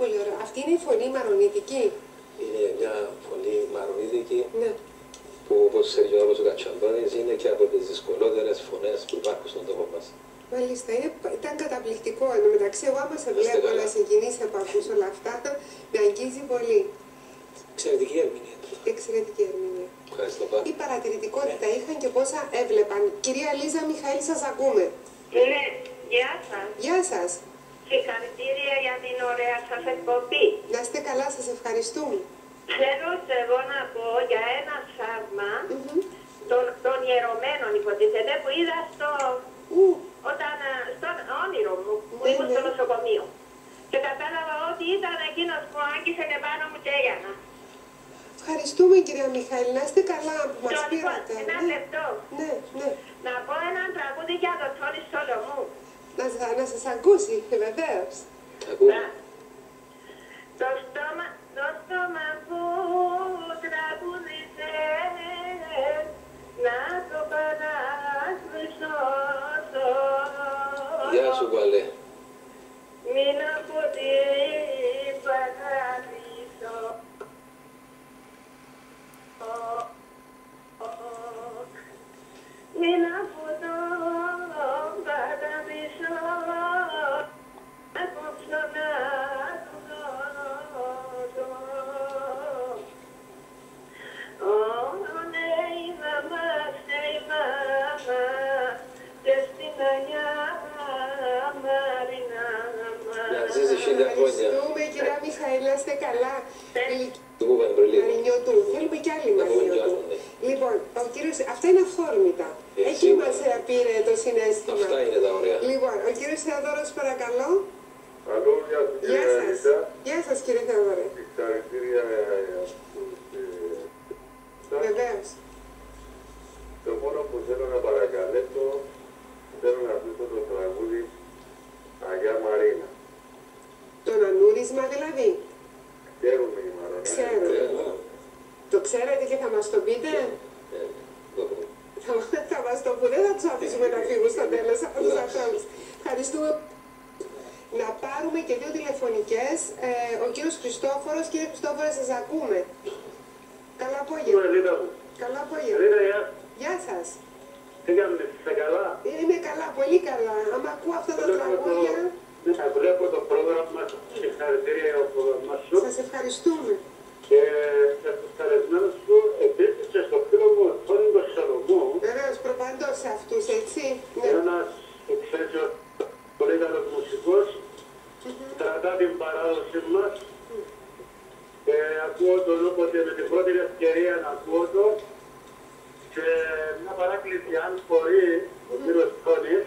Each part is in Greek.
πολύ ωραίο. Αυτή είναι η φωνή μαρονιτική. Είναι μια φωνή μαρονίδικη Ναι. που όπως ξέρει και ο Άβος ο Κατσαντώνης είναι και από τις δυσκολότερες φωνές που υπάρχουν στον τόπο μας. Μάλιστα, είναι, ήταν καταπληκτικό. Εν τω μεταξύ, εγώ άμα σε Είστε βλέπω καλά. να συγκινήσει από ακούς όλα αυτά, με αγγίζει πολύ. Εξαιρετική ερμηνεία. Εξαιρετική ερμηνεία. Ευχαριστώ πάρα Η παρατηρητικότητα είχαν και πόσα έβλεπαν. Κυρία Λίζα Μιχαήλ, σας ακούμε. Ναι, γεια σας. Γεια σας. Συγχαρητήρια για την ωραία σας εκπομπή. Να είστε καλά, σας ευχαριστούμε. Θέλω και εγώ να πω για ένα σάρμα Μμμ. των, των ιερωμένων υποτίθεται που είδα στο, Ου, όταν, ε, στον όνειρο μου που Ναι, ήμουν ναι. στο νοσοκομείο. Και κατάλαβα ότι ήταν εκείνος που άγγισε και πάνω μου και έγιανα. Ευχαριστούμε κυρία Μιχαήλ, να είστε καλά που μας Το λοιπόν, πήρατε. ένα Ναι, λεπτό. ναι, ναι. Να πω ένα τραγούδι για τον Τόνι Σολομού. Να, σα- να σας ακούσει, βεβαίως. Ακούω. Να. Το στόμα, το στόμα που τραγούδισες να το παράσβησω Γεια σου Βαλέ. Μιχαήλ, να είστε καλά. Η- Του πούμε πριν λίγο. Μαρινιώτου, θέλουμε κι άλλη Να πούμε κι Μαρινιώτου. άλλο, ναι. Λοιπόν, ο κύριος, αυτά είναι αυθόρμητα. Ε, Εκεί σίγουρα. μας ε, πήρε το συνέστημα. Αυτά είναι τα ωραία. Λοιπόν, ο κύριος Θεοδόρος παρακαλώ. Αλλού, γεια σου Γεια κύριε σας. Ανίτα. Γεια σας κύριε Θεοδόρε. Συγχαρητήρια για αυτούς, ε, σας. Βεβαίως. Το μόνο που θέλω να παρακαλέσω, θέλω να ακούσω το τραγούδι Αγιά Μαρίνα. Το ανούρισμα δηλαδή. Ξέρουμε οι Μαρονάδες. Ξέρω. Ε, Το ξέρετε και θα μας το πείτε; ε, το πούμε. Θα, θα μας το πείτε, δεν θα τους αφήσουμε να φύγουν στο τέλος από τους ανθρώπους. Ευχαριστούμε. Να πάρουμε και δύο τηλεφωνικές. Ε, ο κύριος Χριστόφορος. Κύριε Χριστόφορο, σας ακούμε. Καλά απόγευμα. Ελίνα μου. Καλά απόγευμα. Ελίνα, γεια. Γεια σας. Τι κάνεις, είσαι καλά; Είμαι καλά, πολύ καλά. Άμα ακούω αυτά τα τραγούδια, Ναι, βλέπω το πρόγραμμα, συγχαρητήρια για το πρόγραμμα σου σας ευχαριστούμε. και και στους καλεσμένους σου, επίσης και στο φίλο μου, τον Σολομού, Βεβαίως, προπαντός σε αυτούς, έτσι. Ναι. ένας εξαίρετος πολύ καλός μουσικός, κρατά την παράδοση μας. Και ακούω τον όποτε με την πρώτη ευκαιρία να ακούω το. Και μια παράκληση αν μπορεί ο κύριος Τόνης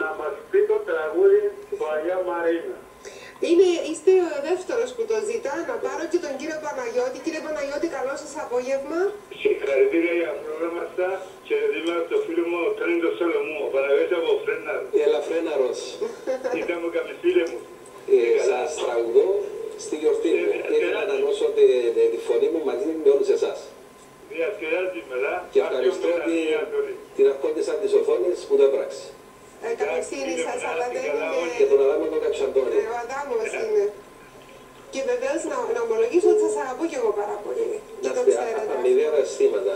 να μας πει το τραγούδι του Αγιά Μαρίνα. Είναι, είστε ο δεύτερος που το ζητά. Να πάρω και τον κύριο Παναγιώτη. Κύριε Παναγιώτη, καλό σας απόγευμα. Συγχαρητήρια για πρόγραμμα σας και δίνω το φίλο μου τον Τόνι Σολομού, ο Παναγιώτης από Φρέναρ. Η Ελαφρέναρος. Ήταν μου καμισίλε μου. Ε, σας τραγουδώ στη γιορτή μου. Και ήθελα να δώσω τη, τη- τη φωνή μου μαζί με όλους εσάς. Διασκεδάζεις μελά. Και ευχαριστώ τη- την αρχόντισσα της οθόνης που το έπραξε. Κατευθύνει σα, αλλά δεν είναι. Και τον Αδάμο τον Καψαντώνη. Ε, ο Αδάμος είναι. Και βεβαίως να, να ομολογήσω ότι σας αγαπώ και εγώ πάρα πολύ. Να είστε αμοιβαία συνθήματα.